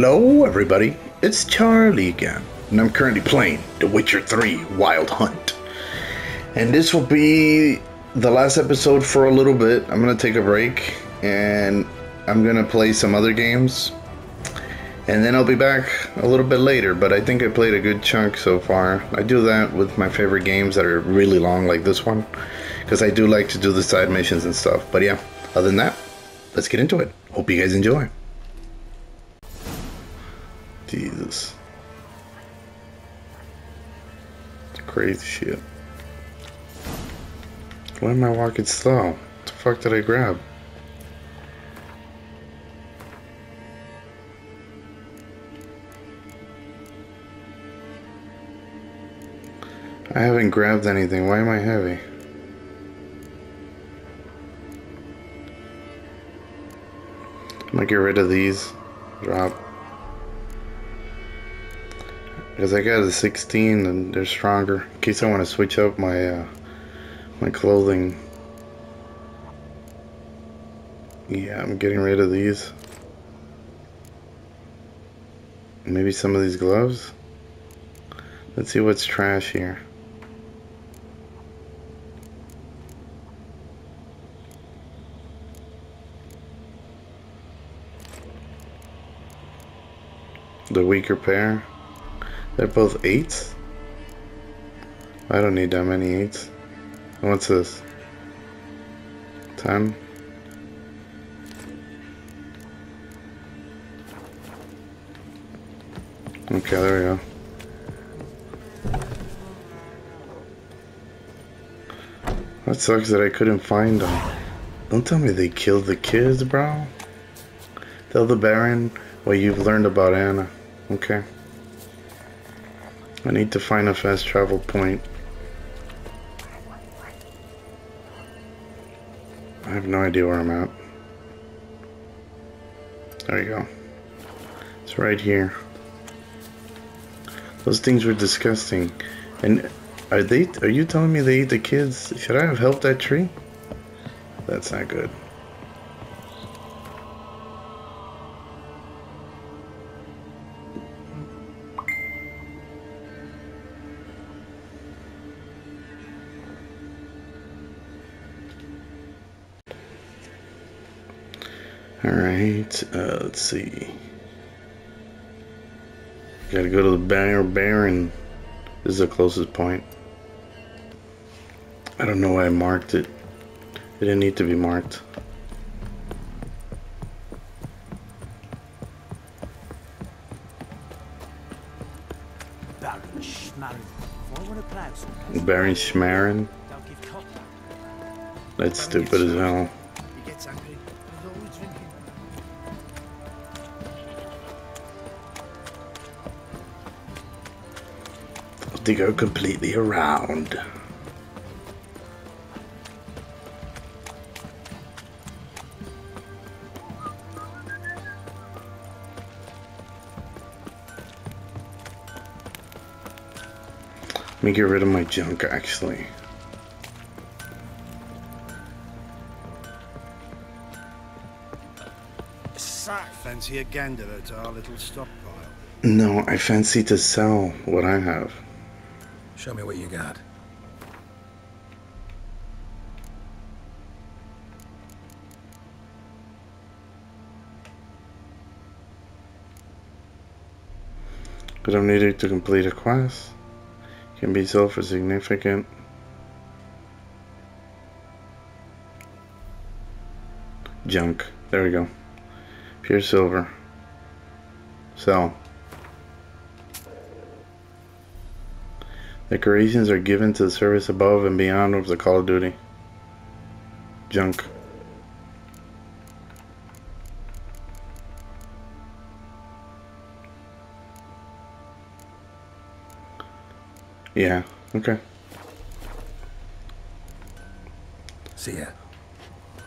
Hello, everybody. It's Charlie again, and I'm currently playing The Witcher 3 Wild Hunt. And this will be the last episode for a little bit. I'm gonna take a break, and I'm gonna play some other games. And then I'll be back a little bit later, but I think I played a good chunk so far. I do that with my favorite games that are really long, like this one, because I do like to do the side missions and stuff. But yeah, other than that, let's get into it. Hope you guys enjoy. Jesus. It's Crazy shit. Why am I walking slow? What the fuck did I grab? I haven't grabbed anything. Why am I heavy? I'm gonna get rid of these. Drop. Because I got a 16 and they're stronger. In case I want to switch up my uh, my clothing. Yeah, I'm getting rid of these. Maybe some of these gloves. Let's see what's trash here. The weaker pair. They're both eights? I don't need that many eights. What's this? Ten? Okay, there we go. That sucks that I couldn't find them. Don't tell me they killed the kids, bro. Tell the Baron what you've learned about Anna. Okay. I need to find a fast travel point. I have no idea where I'm at. There you go. It's right here. Those things were disgusting. And are they are you telling me they eat the kids? Should I have helped that tree? That's not good. Let's see. Gotta go to the Bar Baron. This is the closest point. I don't know why I marked it. It didn't need to be marked. Baron cotton. That's stupid as hell. To go completely around. Let me get rid of my junk actually. Fancy a gander at our little stockpile. No, I fancy to sell what I have. Show me what you got. But I'm needed to complete a quest. Can be sold for significant. Junk. There we go. Pure silver. Sell. Decorations are given to the service above and beyond of the Call of Duty. Junk. Yeah, okay. See ya.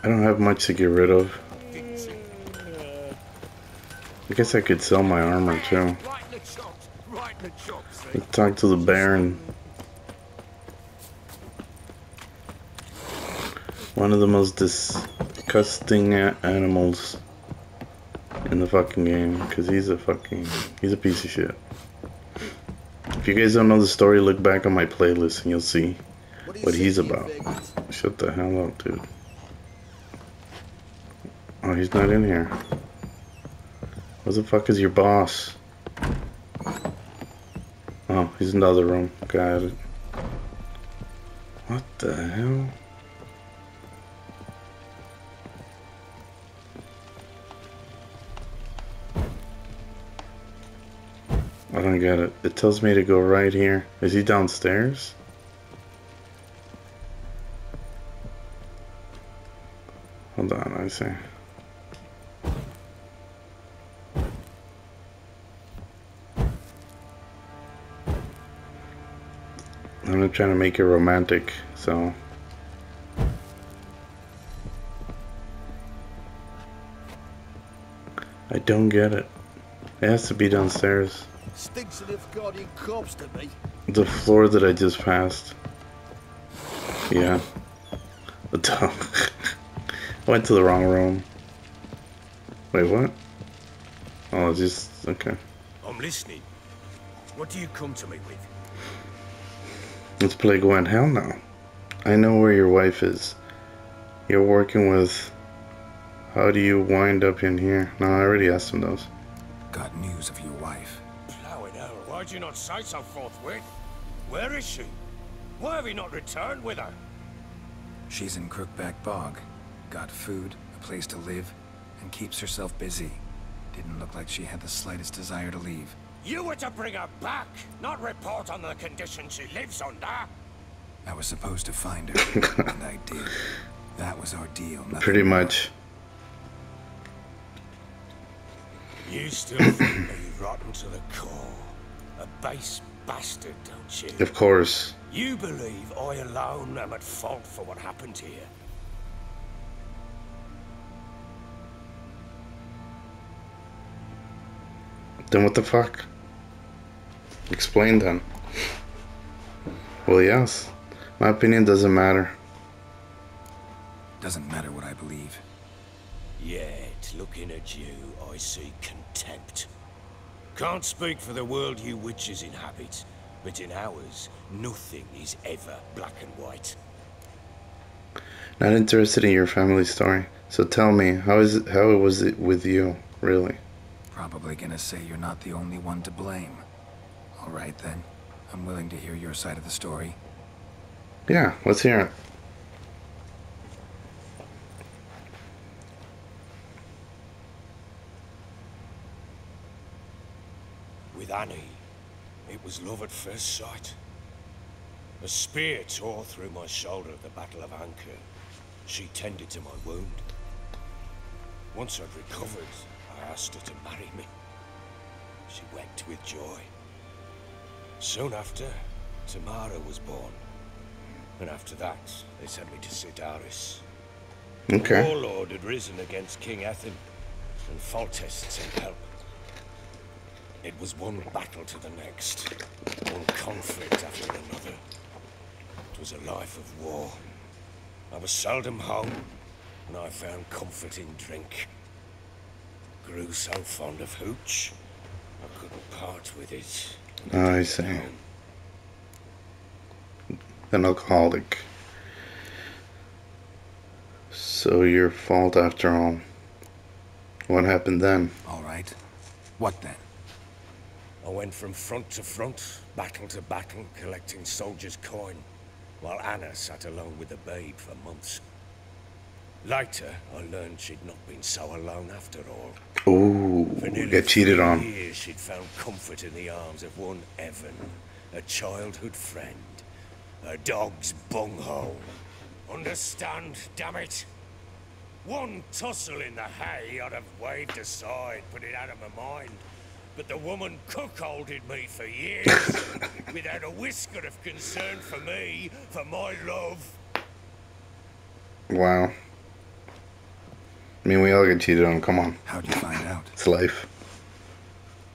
I don't have much to get rid of. I guess I could sell my armor too. Talk to the Baron. One of the most disgusting animals in the fucking game because he's a fucking he's a piece of shit. If you guys don't know the story, look back on my playlist and you'll see what he's about. Shut the hell up, dude. Oh, he's not in here. What the fuck is your boss? He's in the other room. Got it. What the hell? I don't get it. It tells me to go right here. Is he downstairs? Hold on, I see. Trying to make it romantic, so. I don't get it. It has to be downstairs. Stinks of guardian corpse to me. The floor that I just passed. Yeah. The top. Went to the wrong room. Wait, what? Oh, just okay. I'm listening. What do you come to me with? Let's play Gwent. Hell no. I know where your wife is. You're working with. How do you wind up in here? No, I already asked him those. Got news of your wife. Plowing hell, why'd you not say so forthwith? Where is she? Why have you not returned with her? She's in Crookback Bog. Got food, a place to live, and keeps herself busy. Didn't look like she had the slightest desire to leave. You were to bring her back, not report on the conditions she lives under. I was supposed to find her, and I did. That was our deal. Pretty much. You still think me rotten to the core. A base bastard, don't you? Of course. You believe I alone am at fault for what happened here. Then what the fuck? Explain then. Well, yes. My opinion doesn't matter. Doesn't matter what I believe. Yet, looking at you, I see contempt. Can't speak for the world you witches inhabit, but in ours, nothing is ever black and white. Not interested in your family story. So tell me, how is it, how was it with you, really? Probably gonna say you're not the only one to blame. Alright then. I'm willing to hear your side of the story. Yeah, let's hear it. With Annie, it was love at first sight. A spear tore through my shoulder at the Battle of Anchor. She tended to my wound. Once I'd recovered, I asked her to marry me. She wept with joy. Soon after, Tamara was born. And after that, they sent me to Cidaris. The Okay. warlord had risen against King Ethain, and Foltest sent help. It was one battle to the next, one conflict after another. It was a life of war. I was seldom home, and I found comfort in drink. Grew so fond of hooch, I couldn't part with it. I see. An alcoholic. So your fault after all. What happened then? Alright. What then? I went from front to front, battle to battle, collecting soldiers' coin, while Anna sat alone with the babe for months. Later, I learned she'd not been so alone after all. Oh, get cheated on. Years, she'd found comfort in the arms of one Evan, a childhood friend, a dog's bunghole. Understand, damn it? One tussle in the hay I'd have waved aside, put it out of my mind. But the woman cuckolded me for years, without a whisker of concern for me, for my love. Wow. I mean, we all get cheated on. Come on. How'd you find out? It's life.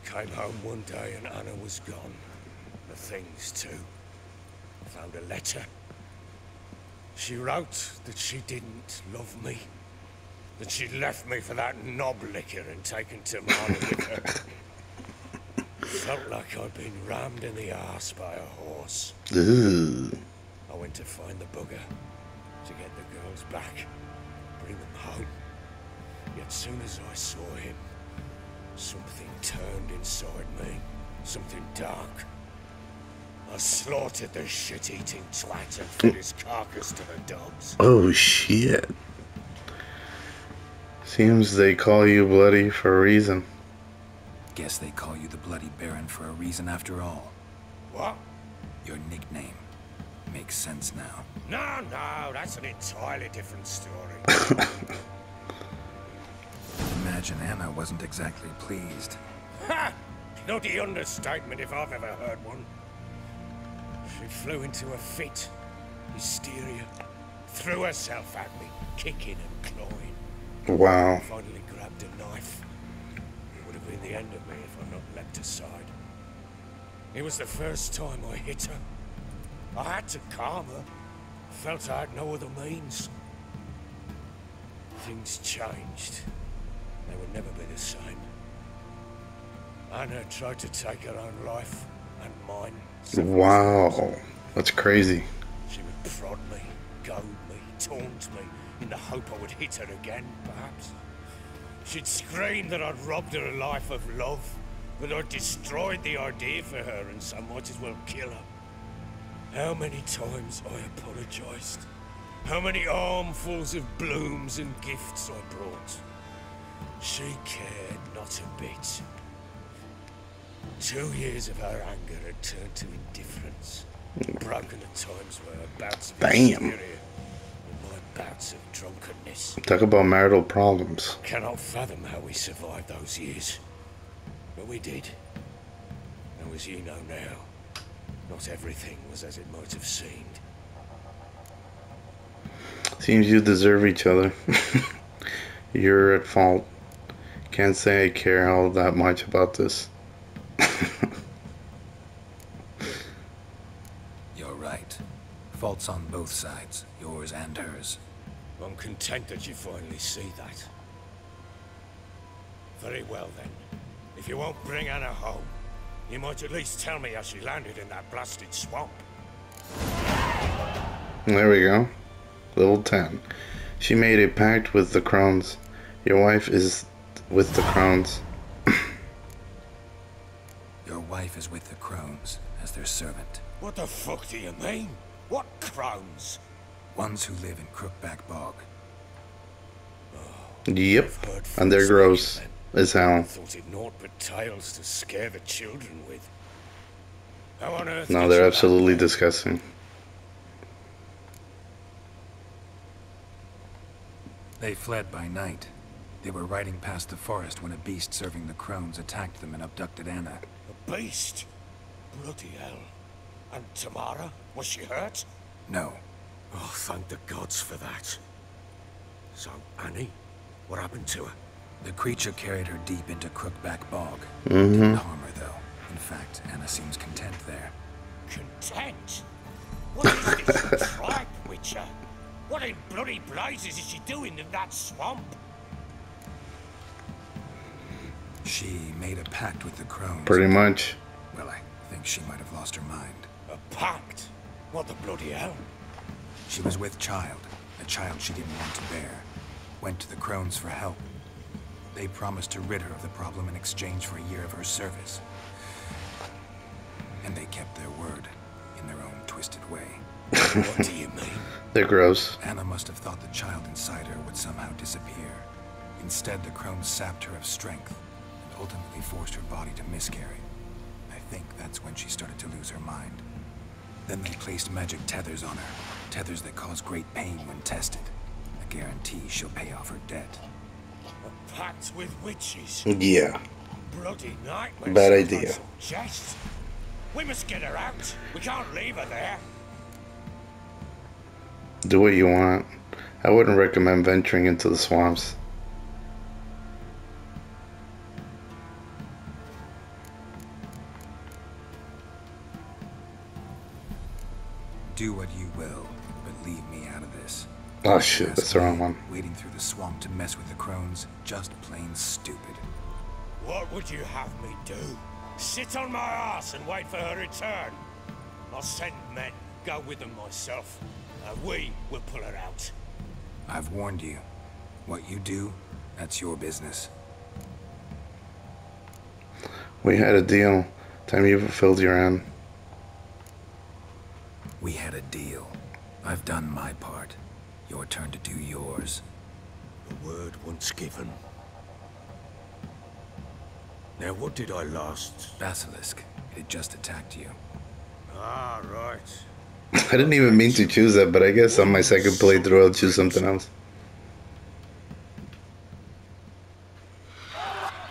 Came home one day and Anna was gone. The things too. Found a letter. She wrote that she didn't love me. that she'd left me for that knob liquor and taken Tamara with her. Felt like I'd been rammed in the arse by a horse. Ugh. I went to find the bugger to get the girls back, bring them home. Yet soon as I saw him, something turned inside me, something dark. I slaughtered the shit-eating twat and fed his carcass to the dogs. Oh shit. Seems they call you bloody for a reason. Guess they call you the Bloody Baron for a reason after all. What? Your nickname makes sense now. No, no, that's an entirely different story. Imagine Anna wasn't exactly pleased. ha! Bloody understatement if I've ever heard one. She flew into a fit, hysteria, threw herself at me, kicking and clawing. Wow. Finally grabbed a knife. It would have been the end of me if I'd not leapt aside. It was the first time I hit her. I had to calm her. Felt I had no other means. Things changed. They would never be the same. Anna tried to take her own life and mine. Wow. That's crazy. She would prod me, goad me, taunt me, in the hope I would hit her again, perhaps. She'd scream that I'd robbed her a life of love, that I'd destroyed the idea for her and so might as well kill her. How many times I apologized. How many armfuls of blooms and gifts I brought. She cared not a bit. Two years of her anger had turned to indifference. Mm. Broken at times were her bouts of Damn. hysteria and my bouts of drunkenness. Talk about marital problems. Cannot fathom how we survived those years. But we did. And as you know now, not everything was as it might have seemed. Seems you deserve each other. You're at fault. Can't say I care all that much about this. You're right. Faults on both sides, yours and hers. I'm content that you finally see that. Very well then. If you won't bring Anna home, you might at least tell me how she landed in that blasted swamp. There we go. Level 10. She made a pact with the crones. Your wife is with the crowns. Your wife is with the Crones as their servant. What the fuck do you mean? What crones? Ones who live in Crookback Bog. Yep. And they're folks gross as of them. hell. Thought it naught but tales to scare the children with. How on earth No, they're absolutely land there? disgusting. They fled by night. They were riding past the forest when a beast serving the Crones attacked them and abducted Anna. A beast? Bloody hell. And Tamara? Was she hurt? No, Oh, thank the gods for that. So, Annie? What happened to her? the creature carried her deep into Crookback Bog. Mm-hmm. Didn't harm her, though. In fact, Anna seems content there. Content? What is this tribe, Witcher? What in bloody blazes is she doing in that swamp? She made a pact with the Crones. Pretty much. Well, I think she might have lost her mind. A pact? What the bloody hell? She was with child, a child she didn't want to bear. Went to the Crones for help. They promised to rid her of the problem in exchange for a year of her service. And they kept their word, in their own twisted way. What do you mean? They're gross. Anna must have thought the child inside her would somehow disappear. Instead, the Crones sapped her of strength, and ultimately forced her body to miscarry. I think that's when she started to lose her mind. Then they placed magic tethers on her, tethers that cause great pain when tested. A guarantee she'll pay off her debt. A pact with witches? Yeah. Bloody nightmare. Bad idea. some We must get her out. We can't leave her there. Do what you want. I wouldn't recommend venturing into the swamps. Do what you will, but leave me out of this. Oh shit, that's the wrong one. Wading through the swamp to mess with the crones, just plain stupid. What would you have me do? Sit on my ass and wait for her return? I'll send men, go with them myself, and we will pull her out. I've warned you. What you do, that's your business. We had a deal. Time you fulfilled your end. We had a deal. I've done my part. Your turn to do yours. The word once given. Now, what did I last? Basilisk, it just attacked you. Ah, right. I didn't even mean to choose that, but I guess on my second playthrough I'll choose something else.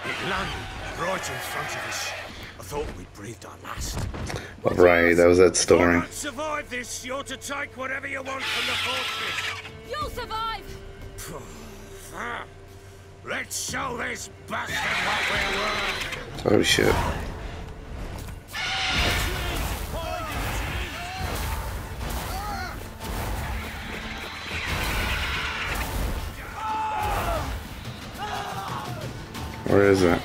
It landed right in front of us. I thought we'd breathed our last. Right, that was that If I story. don't survive this, you're to take whatever you want from the fortress. You'll survive! Let's show this bastard what we're worth. Oh shit. Where is it?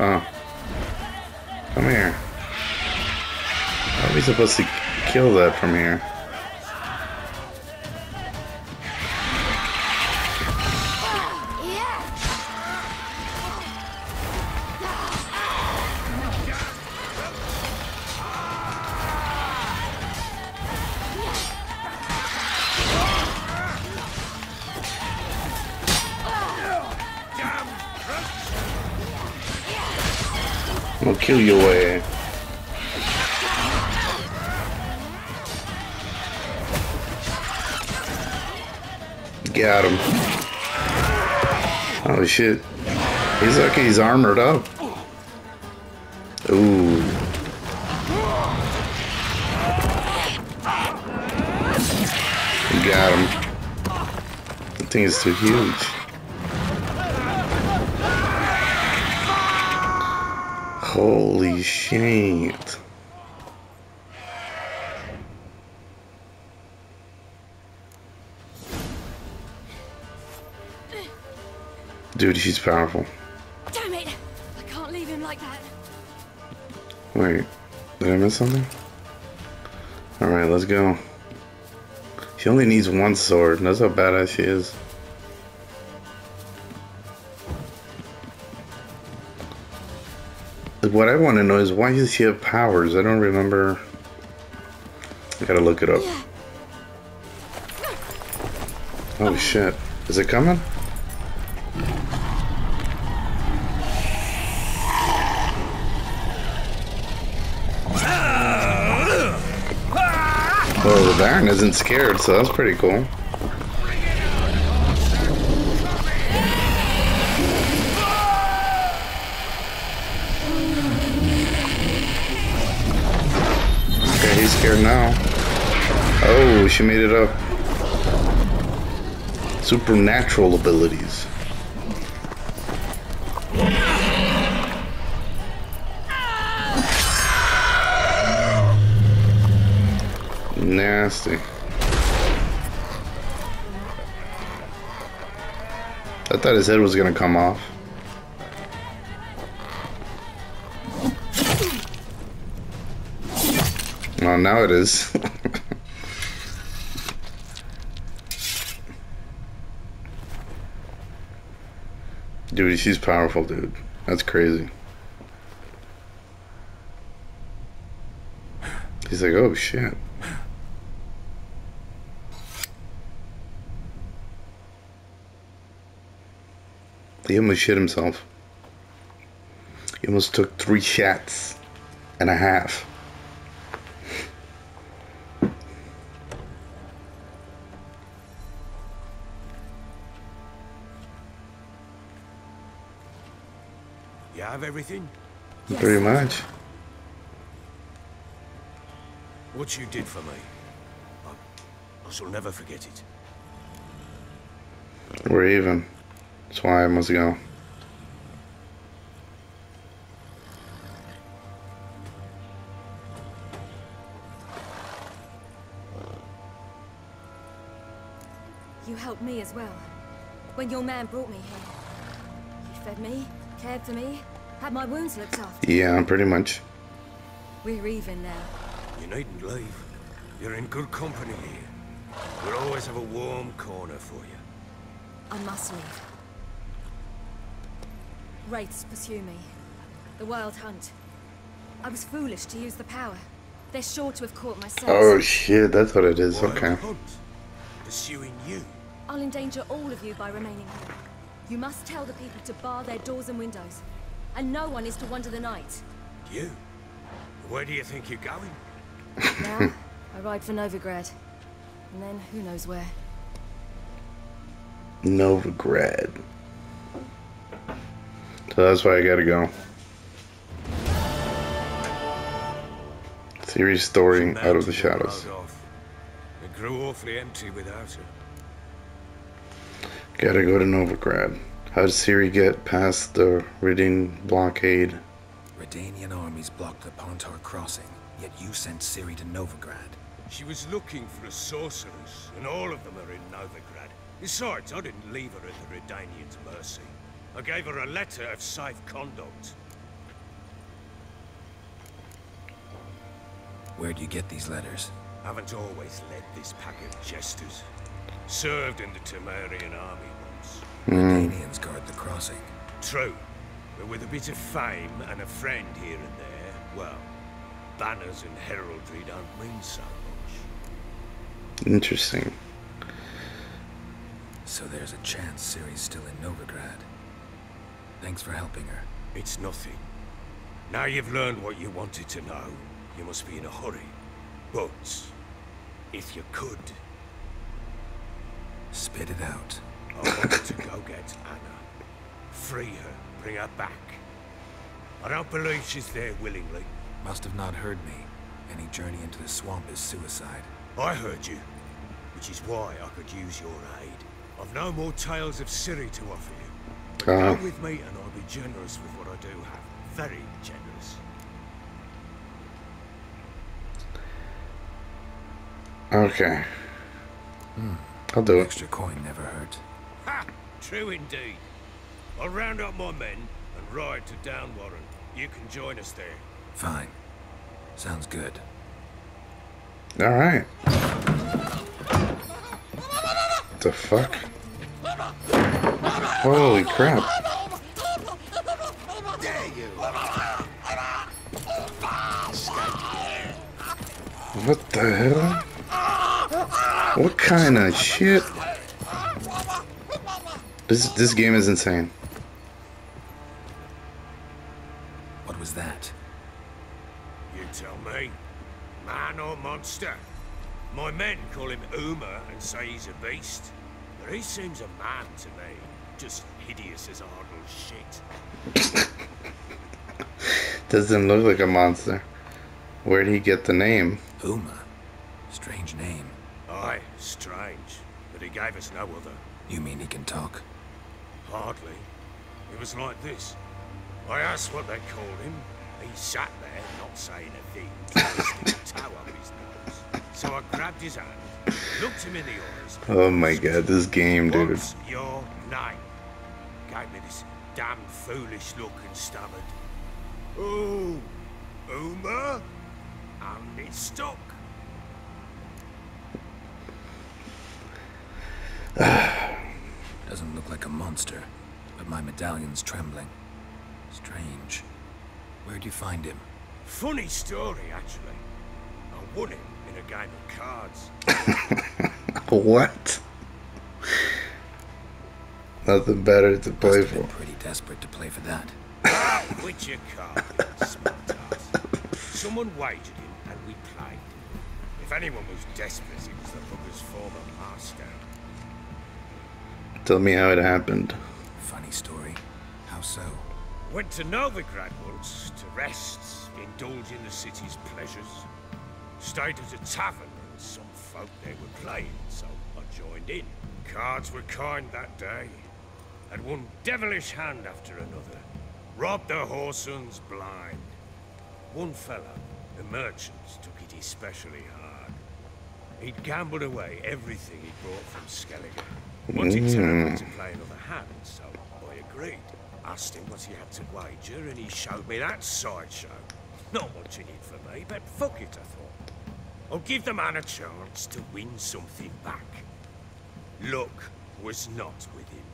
Oh. Come here. How are we supposed to kill that from here? Got him. Oh shit. He's lucky he's armored up. Ooh. Got him. The thing is too huge. Holy shit. Dude, she's powerful. Damn it! I can't leave him like that. Wait, did I miss something? Alright, let's go. She only needs one sword. That's how badass she is. What I want to know is why does she have powers? I don't remember. I gotta look it up. Oh shit. Is it coming? Isn't scared, so that's pretty cool. Okay, he's scared now. Oh, she made it up. Supernatural abilities. Nasty. I thought his head was gonna come off. Oh, now it is. dude, she's powerful, dude. That's crazy. He's like, oh shit. He almost shit himself. He almost took three shots and a half. You have everything? Pretty much. What you did for me. I, I shall never forget it. We're even. That's why I must go. You helped me as well. When your man brought me here. You fed me, cared for me, had my wounds looked after. Yeah, pretty much. We're even now. You needn't leave. You're in good company here. We'll always have a warm corner for you. I must leave. Wraiths pursue me. The Wild Hunt. I was foolish to use the power. They're sure to have caught my scent. Oh shit, that's what it is. Wild Okay. hunt. Pursuing you. I'll endanger all of you by remaining here. You must tell the people to bar their doors and windows. And no one is to wander the night. You? Where do you think you're going? Now, I ride for Novigrad. And then, who knows where. Novigrad. So that's why I gotta go. Ciri's story out of the shadows. It grew awfully empty without her. Gotta go to Novigrad. How did Ciri get past the Reading blockade? Redanian armies blocked the Pontar crossing, yet you sent Ciri to Novigrad. She was looking for a sorceress, and all of them are in Novigrad. Besides, I didn't leave her at the Redanians' mercy. I gave her a letter of safe conduct. Where'd you get these letters? Haven't always led this pack of jesters. Served in the Temerian army once. The hmm. Danians guard the crossing. True, but with a bit of fame and a friend here and there, well, banners and heraldry don't mean so much. Interesting. So there's a chance Ciri's still in Novigrad. Thanks for helping her. It's nothing. Now you've learned what you wanted to know, you must be in a hurry. But, if you could, Spit it out. I want to go get Anna. Free her, bring her back. I don't believe she's there willingly. Must have not heard me. Any journey into the swamp is suicide. I heard you, which is why I could use your aid. I've no more tales of Ciri to offer you. But Uh. go with me and I'll be generous with what I do have. Very generous. Okay. I'll do it. Extra coin never hurt. Ha! True indeed. I'll round up my men and ride to Downwarren. You can join us there. Fine. Sounds good. Alright. The fuck? Holy crap. What the hell? What kind of shit? This this game is insane. What was that? You tell me. Man or monster? My men call him Uma and say he's a beast. But he seems a man to me. Just hideous as Ardle shit. Doesn't look like a monster. Where'd he get the name? Uma. Strange name. Aye, strange. But he gave us no other. You mean he can talk? Hardly. It was like this. I asked what they called him. He sat there, not saying a thing, twisting a toe up his nose. So I grabbed his hand, looked him in the eyes. Oh my god, this game, dude. What's your name? Gave me this damn foolish look and stammered. Oh, Uma? And it stuck. Doesn't look like a monster, but my medallion's trembling. Strange. Where'd you find him? Funny story, actually. I won him in a game of cards. What? Nothing better to Must play have been for. pretty desperate to play for that. Which you can't, you smart ass. Someone wagered him and we played. If anyone was desperate, it was the bugger's former master. Tell me how it happened. Funny story. How so? Went to Novigrad once to rest, indulge in the city's pleasures. Stayed at a tavern and some folk there were playing, so I joined in. Cards were kind that day. Had one devilish hand after another. Robbed the whoresons blind. One fellow, the merchants, took it especially hard. He'd gambled away everything he'd brought from Skellige. Wanted mm. to play another hand, so I agreed. Asked him what he had to wager, and he showed me that sideshow. Not much in it for me, but fuck it, I thought. I'll give the man a chance to win something back. Luck was not with him.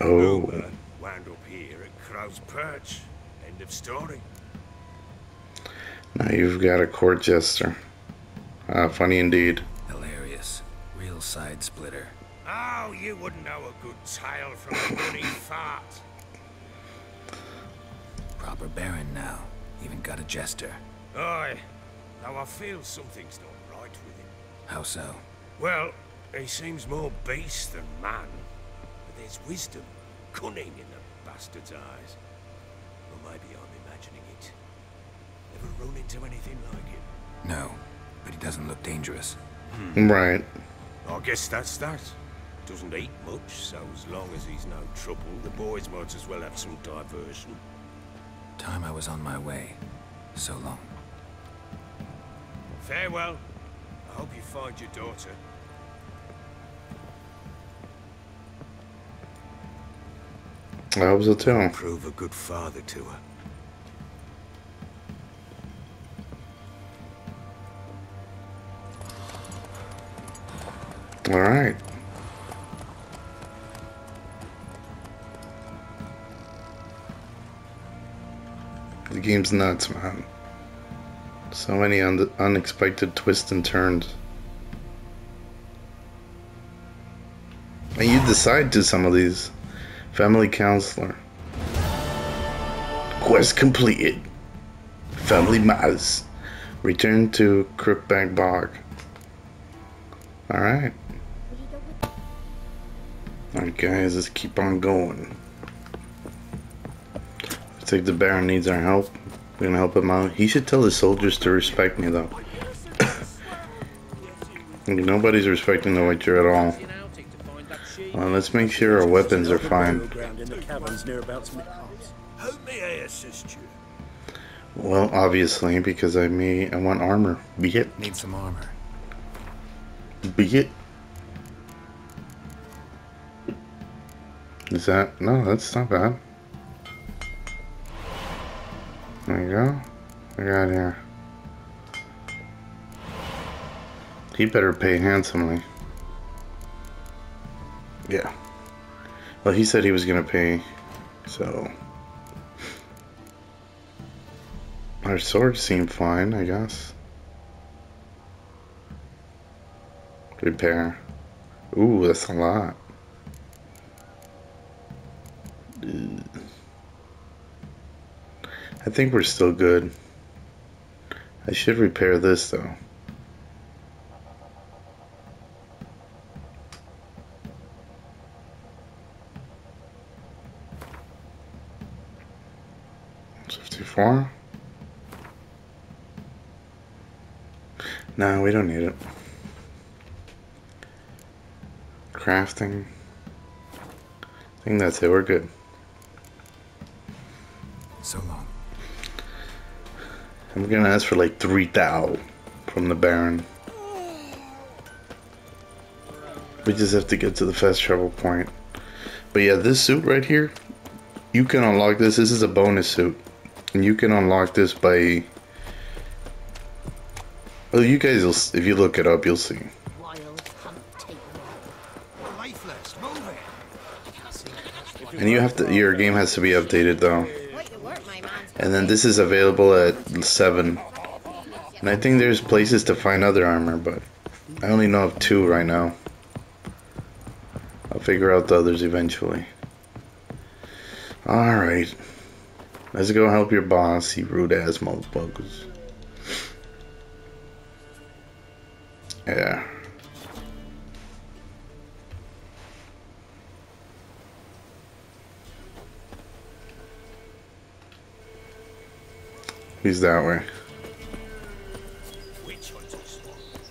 Oh. Uber wound up here at Crow's Perch. End of story. Now you've got a court jester. Ah, funny indeed. Hilarious. Real side splitter. Oh, you wouldn't know a good tale from a runny fart. Proper Baron now. Even got a jester. Aye. Now I feel something's not right with him. How so? Well, he seems more beast than man. But there's wisdom, cunning in the bastard's eyes. Or maybe I'm imagining it. Ever run into anything like it? No, but he doesn't look dangerous. Hmm. Right. I guess that's that. Doesn't eat much, so as long as he's no trouble, the boys might as well have some diversion. Time I was on my way. So long. Farewell. I hope you find your daughter. I hope so too. Prove a good father to her. All right. The game's nuts, man. So many un unexpected twists and turns. And you decide to some of these. Family counselor. Quest completed. Family matters. Return to Crookback Bog. Alright. Alright guys, let's keep on going. Looks like the Baron needs our help. We're gonna help him out. He should tell the soldiers to respect me though. Nobody's respecting the Witcher at all. Well, let's make sure our weapons are fine. Well, obviously, because I may I want armor. Be it. Need some armor. Be it. Is that no? That's not bad. There you go. I got here. He better pay handsomely. Yeah. Well, he said he was gonna pay, so. Our swords seem fine, I guess. Repair. Ooh, that's a lot. I think we're still good. I should repair this though. No, we don't need it. Crafting. I think that's it. We're good. So long. I'm gonna ask for like three thou from the Baron. We just have to get to the fast travel point. But yeah, this suit right here, you can unlock this. This is a bonus suit. And you can unlock this by... Well, you guys, will, if you look it up, you'll see. And you have to, your game has to be updated though. And then this is available at 7. And I think there's places to find other armor, but I only know of two right now. I'll figure out the others eventually. Alright. Let's go help your boss, you rude ass motherfuckers. Yeah. He's that way. Witch hunters.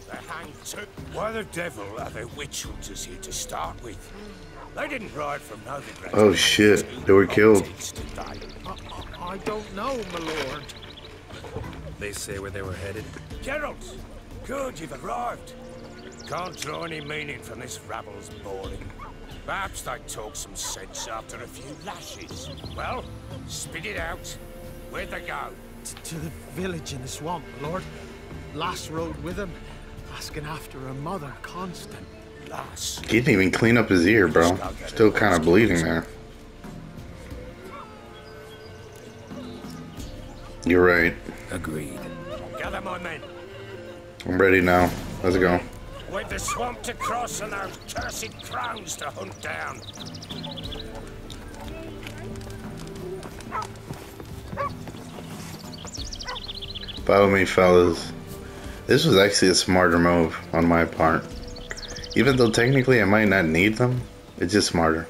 They're hanged too. Why the devil are there witch hunters here to start with? They didn't ride from Novigrad. Oh shit, they were killed. I, I don't know, my lord. They say where they were headed? Geralt, good, you've arrived. Can't draw any meaning from this rabble's bawling. Perhaps they talk some sense after a few lashes. Well, spit it out. Where'd they go? T- to the village in the swamp, Lord. Lass rode with him, asking after her mother, Constant. Lass. He didn't even clean up his ear, bro. Still kind of bleeding there. You're right. Agreed. Gather my men. I'm ready now. Let's go. With the swamp to cross and those cursed crones to hunt down. Follow me, fellas. This was actually a smarter move on my part. Even though technically I might not need them, it's just smarter.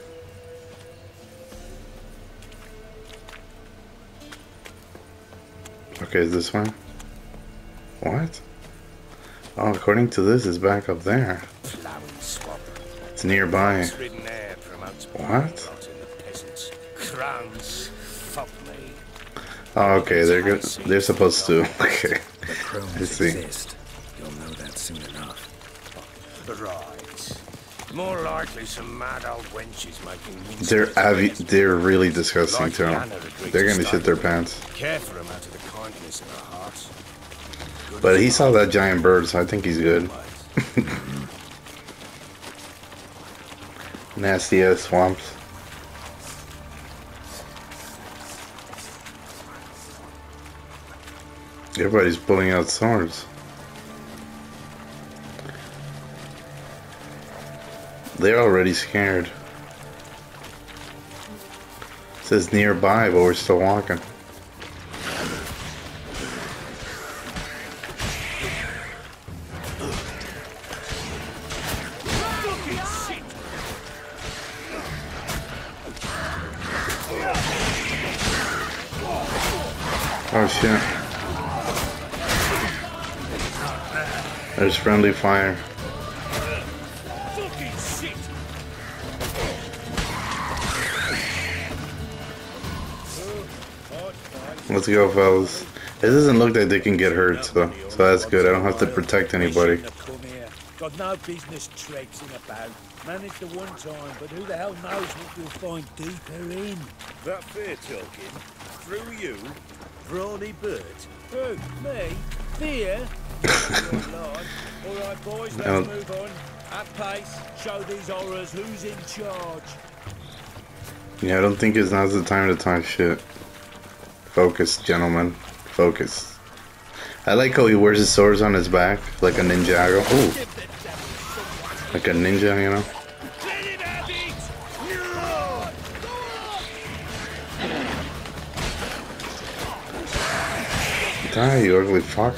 Okay, is this one? What? Oh, according to this, it's back up there. It's nearby. What? Oh, okay, they're good. They're supposed to. Okay. I see. You'll know that soon enough. Right. More likely some mad old wenches making They're avi- They're really disgusting too. They're gonna shit their pants. Care for them out of the kindness of her heart. Good But he saw that giant bird, so I think he's good. Nasty ass swamps. Everybody's pulling out swords. They're already scared. It says nearby, but we're still walking. There's friendly fire. Fucking shit! Let's go, fellas. It doesn't look like they can get hurt, so, so that's good. I don't have to protect anybody. Shouldn't have come here. Got no business traipsing about. Managed the one time, but who the hell knows what you'll find deeper in? That fair talking? Through you? Brawny bird? Who? Me? Fear? Lord. All right, boys, let's Um, move on. At pace, show these horrors who's in charge. Yeah, I don't think it's now's the time to talk shit. Focus, gentlemen. Focus. I like how he wears his swords on his back, like a ninjago. Ooh. Like a ninja, you know? Die, you ugly fuck.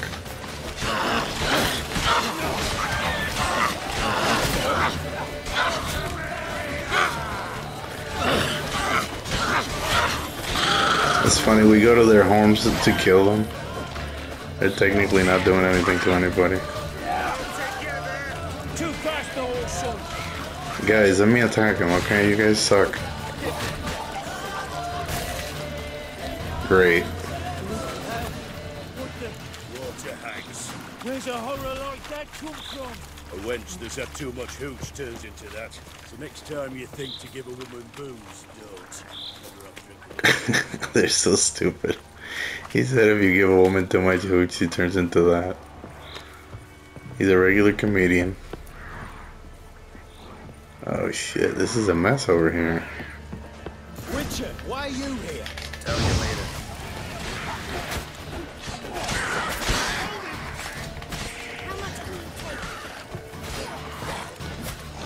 It's funny, we go to their homes to kill them. They're technically not doing anything to anybody. Guys, let me attack him, okay? You guys suck. Great. Where's a horror like that come from? A wench that's had too much hooch turns into that. So next time you think to give a woman booze, don't. Let her have drink. They're so stupid. He said if you give a woman too much hooch, she turns into that. He's a regular comedian. Oh shit, this is a mess over here. Witcher, why are you here?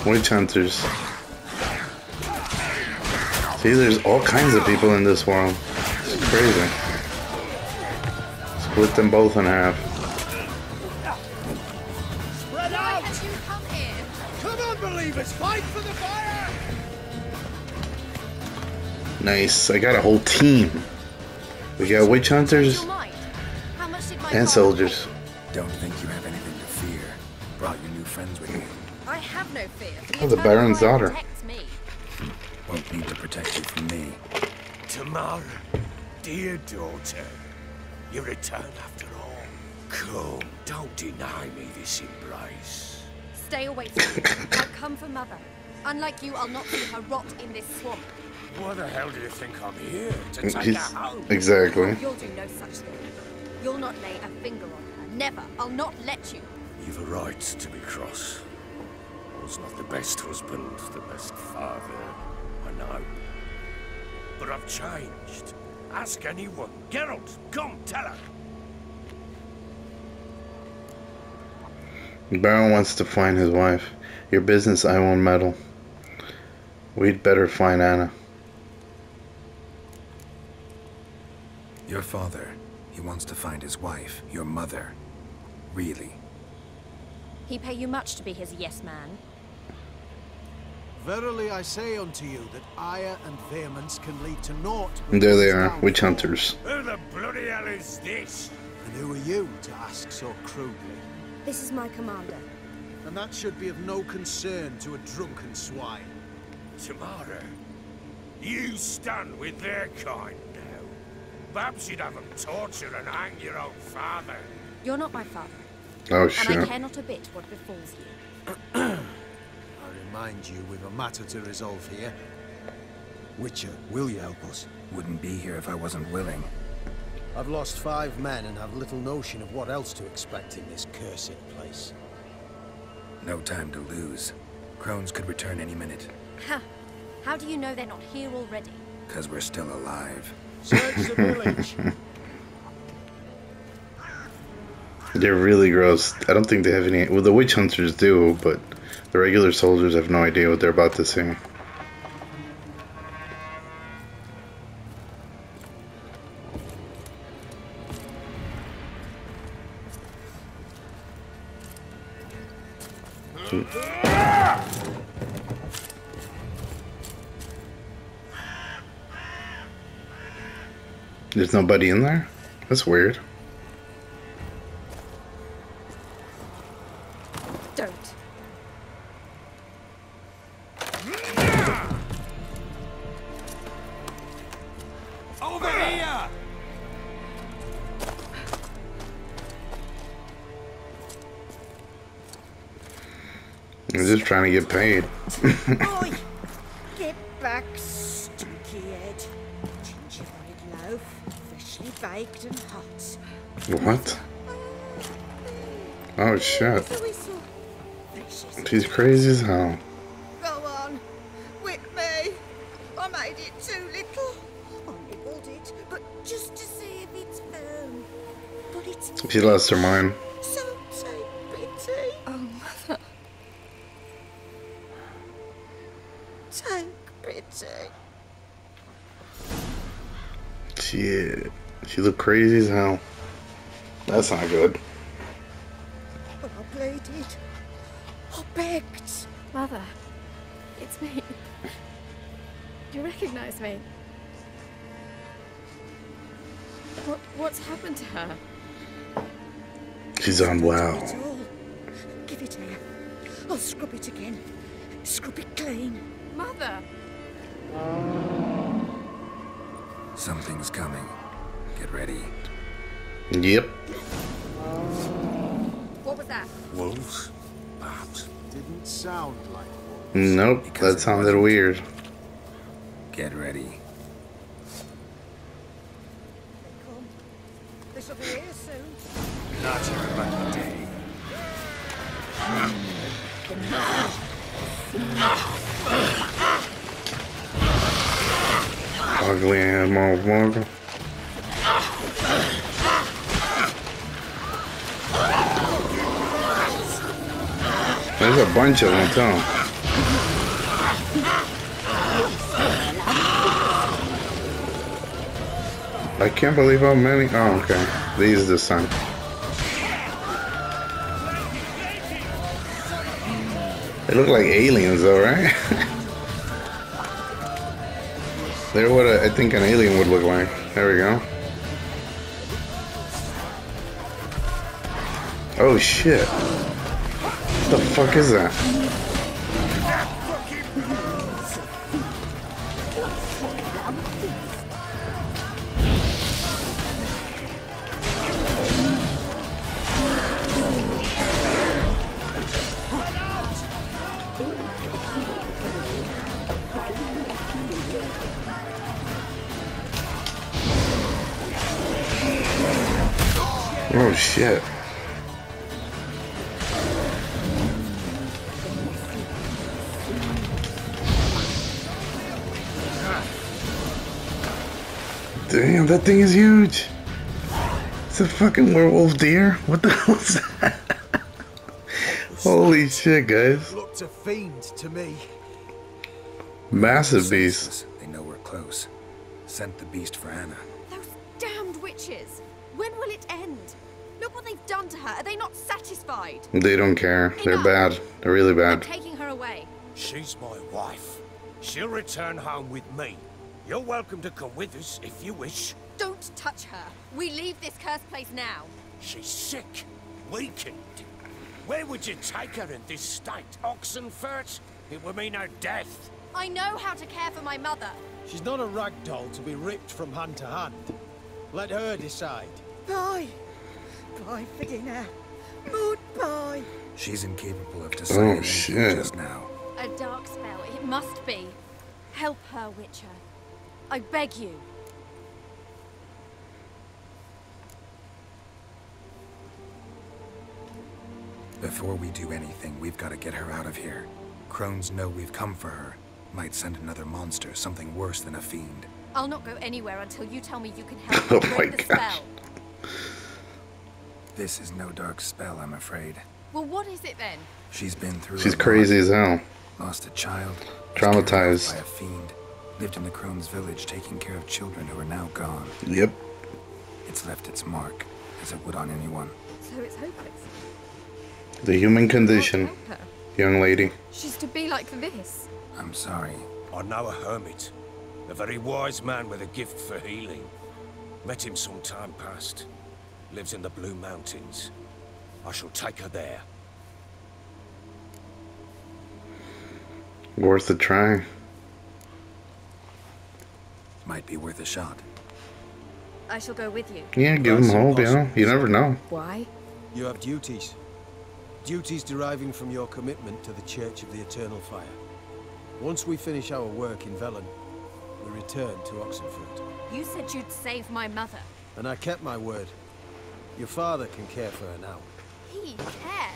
Witch hunters. See, there's all kinds of people in this world. It's crazy. Split them both in half. Spread out! Come on, believers, fight for the fire! Nice. I got a whole team. We got witch hunters and soldiers. Don't think you the Baron's daughter. Won't need to protect you from me. Tamara, dear daughter, you return after all. Come, don't deny me this embrace. Stay away from me. I've come for Mother. Unlike you, I'll not see her rot in this swamp. Why the hell do you think I'm here? To mm, take He's, her home? exactly. You'll do no such thing. You'll not lay a finger on her. Never. I'll not let you. You've a right to be cross. I was not the best husband, the best father, I know. But I've changed. Ask anyone. Geralt, come, tell her. Baron wants to find his wife. Your business I won't meddle. We'd better find Anna. Your father, he wants to find his wife, your mother. Really? He pay you much to be his yes man. Verily I say unto you that ire and vehemence can lead to naught. And there they are, witch hunters. Who the bloody hell is this? And who are you to ask so crudely? This is my commander. And that should be of no concern to a drunken swine. Tamara, you stand with their kind now. Perhaps you'd have them torture and hang your own father. You're not my father, Oh and I shit. care not a bit what befalls you. I remind you we've a matter to resolve here. Witcher, will you help us? Wouldn't be here if I wasn't willing. I've lost five men and have little notion of what else to expect in this cursed place. No time to lose. Crones could return any minute, Ha! How do you know they're not here already? because we're still alive. Search the village. They're really gross. I don't think they have any. Well, the witch hunters do, but the regular soldiers have no idea what they're about to see. There's nobody in there? That's weird. Trying to get paid. Oi! Get back, stinky head. Gingerbread loaf, freshly baked and hot. What? Oh shit. The whistle. Precious. She's crazy as hell. Go on. Whip me. I made it too little. I nibbled it, but just to see if it's firm. But it's She lost her mind. Crazy as hell. That's not good. But I pleaded. I begged. Mother. It's me. You recognize me? What, what's happened to her? She's unwell. It's. Give it here. I'll scrub it again. Scrub it clean. Mother! Something's coming. Get ready. Yep. What was that? Wolves? Perhaps. Didn't sound like wolves. Nope. Because That it sounded wasn't. weird. Get ready. They come. They shall be here soon. Not your lucky day. Ugly ass motherfucker. There's a bunch of them too. I can't believe how many. Oh, okay. These this time. They look like aliens, though, right? They're what I think an alien would look like. There we go. Oh shit the fuck is that? Oh shit. That thing is huge. It's a fucking werewolf deer. What the hell is that? Holy shit, guys. Looked a fiend to me. Massive beast. They know we're close. Sent the beast for Anna. Those damned witches! When will it end? Look what they've done to her. Are they not satisfied? They don't care. They're bad. They're really I'm bad. taking her away. She's my wife. She'll return home with me. You're welcome to come with us if you wish. Don't touch her. We leave this cursed place now. She's sick, weakened. Where would you take her in this state? Oxenfurt? It would mean her death. I know how to care for my mother. She's not a rag doll to be ripped from hand to hand. Let her decide. Bye. Bye for dinner. Mood bye. She's incapable of oh, deciding anything shit. just now. A dark spell. It must be. Help her, Witcher. I beg you. Before we do anything, we've got to get her out of here. Crones know we've come for her. Might send another monster, something worse than a fiend. I'll not go anywhere until you tell me you can help Oh me my break the gosh. spell. This is no dark spell, I'm afraid. Well, what is it then? She's been through. She's a lot. crazy as hell. Lost a child. Traumatized. By a fiend. Lived in the Crone's village, taking care of children who are now gone. Yep. It's left its mark, as it would on anyone. So it's hopeless. The human condition, young lady. She's to be like this. I'm sorry. I know a hermit. A very wise man with a gift for healing. Met him some time past. Lives in the Blue Mountains. I shall take her there. Worth a try. Might be worth a shot. I shall go with you. Yeah, give him That's hope, you know? You never know. Why? You have duties. Duties deriving from your commitment to the Church of the Eternal Fire. Once we finish our work in Velen, we return to Oxenfurt. You said you'd save my mother. And I kept my word. Your father can care for her now. He care.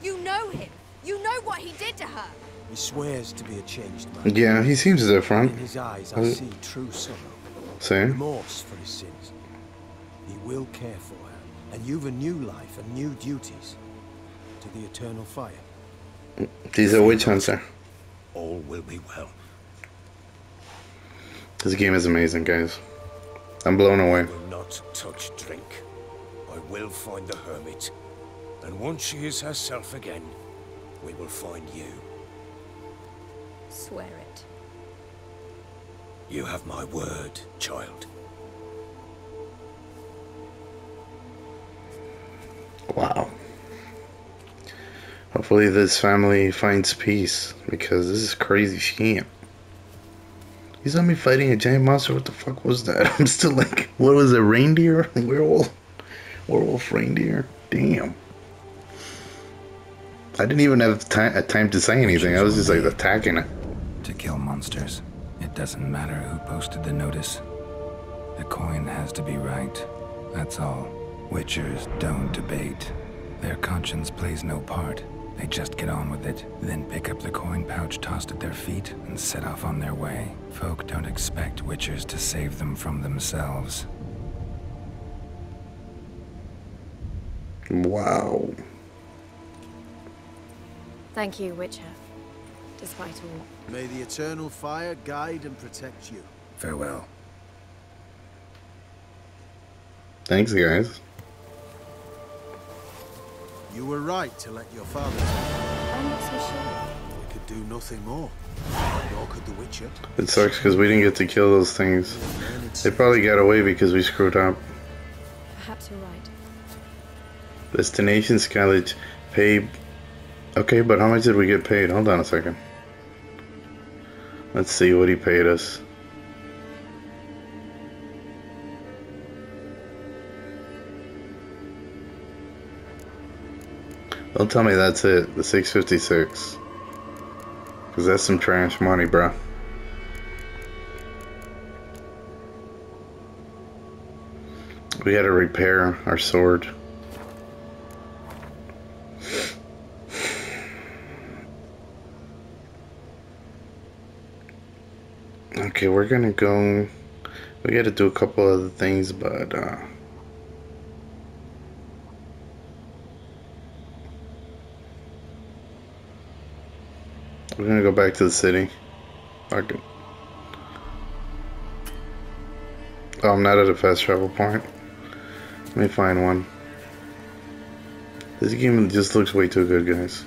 You know him. You know what he did to her. He swears to be a changed man. Yeah, he seems different. In his eyes, I see true sorrow. See? remorse for his sins. He will care for her, and you've a new life and new duties to the eternal fire. He's a witch hunter. All will be well. This game is amazing, guys. I'm blown away. I will not touch drink. I will find the hermit. And once she is herself again, we will find you. Swear it. You have my word, child. Wow. Hopefully this family finds peace because this is crazy shit. You saw me fighting a giant monster. What the fuck was that? I'm still like, what was it? Reindeer? Werewolf? Werewolf reindeer? Damn. I didn't even have time, time to say anything. I was just like attacking it. To kill monsters. It doesn't matter who posted the notice. The coin has to be right. That's all. Witchers don't debate. Their conscience plays no part. They just get on with it, then pick up the coin pouch tossed at their feet and set off on their way. Folk don't expect witchers to save them from themselves. Wow. Thank you, Witcher. Despite all. May the eternal fire guide and protect you. Farewell. Thanks, guys. You were right to let your father. I'm not so sure. We could do nothing more. Nor could the Witcher. It sucks because we didn't get to kill those things. They probably got away because we screwed up. Perhaps you're right. Destination Skellige. Pay. Okay, but how much did we get paid? Hold on a second. Let's see what he paid us. Don't tell me that's it. The 656. Because that's some trash money, bro. We had to repair our sword. Okay, we're gonna go. We gotta do a couple other things, but uh, we're gonna go back to the city. Okay. Oh, I'm not at a fast travel point. Let me find one. This game just looks way too good, guys.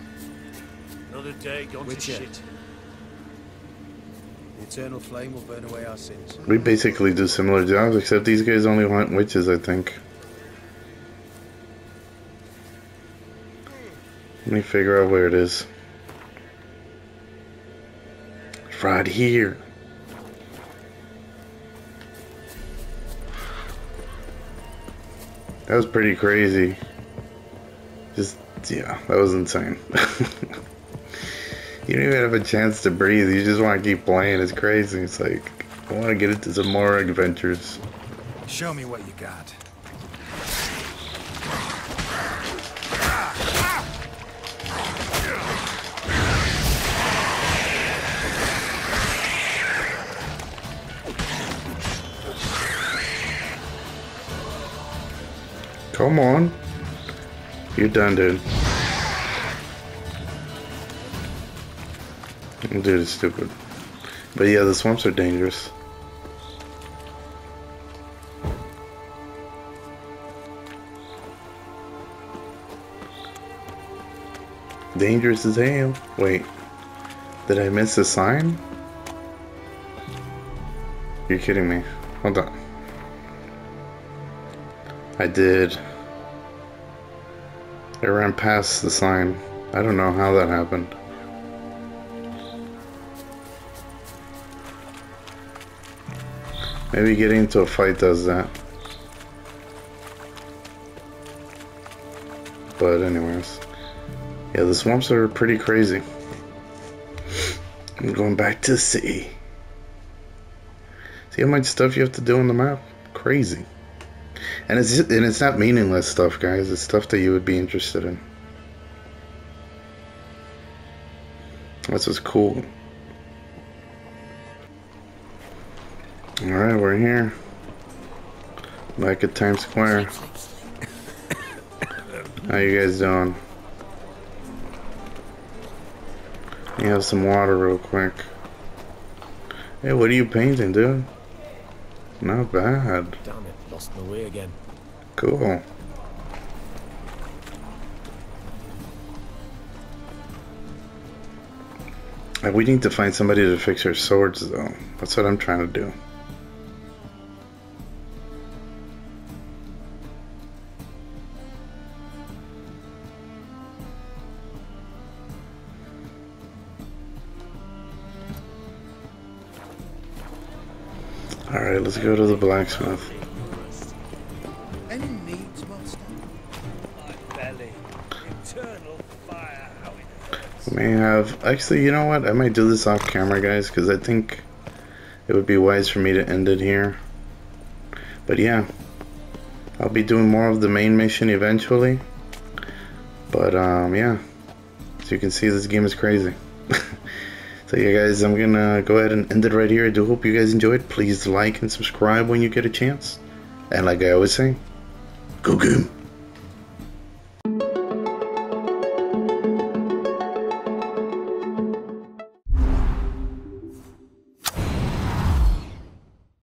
Another day gone Witcher. to shit. The eternal flame will burn away our sins. We basically do similar jobs, except these guys only want witches, I think. Let me figure out where it is. Right here. That was pretty crazy. Just, yeah, that was insane. you don't even have a chance to breathe. You just want to keep playing. It's crazy. It's like, I want to get into some more adventures. Show me what you got. Come on. You're done, dude. Dude is stupid. But yeah, the swamps are dangerous. Dangerous as hell. Wait. Did I miss a sign? You're kidding me. Hold on. I did. I ran past the sign. I don't know how that happened. Maybe getting into a fight does that. But anyways. Yeah, the swamps are pretty crazy. I'm going back to the city. See how much stuff you have to do on the map? Crazy. And it's just, and it's not meaningless stuff, guys. It's stuff that you would be interested in. That's what's cool. Alright, we're here. Back at Times Square. How you guys doing? You have some water real quick. Hey, what are you painting, dude? Not bad. Damn it, lost my way again. Cool. We need to find somebody to fix our swords, though. That's what I'm trying to do. Let's go to the blacksmith. Any needs, master? My belly. Eternal fire, how it hurts. We may have. Actually, you know what? I might do this off camera, guys, because I think it would be wise for me to end it here. But yeah, I'll be doing more of the main mission eventually. But um, yeah, as you can see, this game is crazy. So yeah, guys, I'm gonna go ahead and end it right here. I do hope you guys enjoyed. Please like and subscribe when you get a chance. And like I always say, go game.